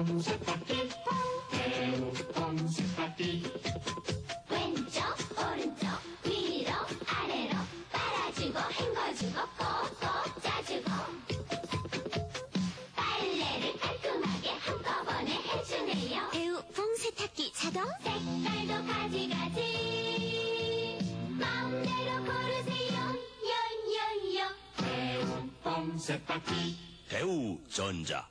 뽕 세탁기 대우뽕 세탁기 왼쪽 오른쪽 위로 아래로 빨아주고 헹궈주고 꼭꼭 짜주고. 빨래를 깔끔하게 한꺼번에 해주네요. 배우 뽕 세탁기 자동. 색깔도 가지가지. 마음대로 고르세요. 요요요. 대우뽕 세탁기 대우 전자.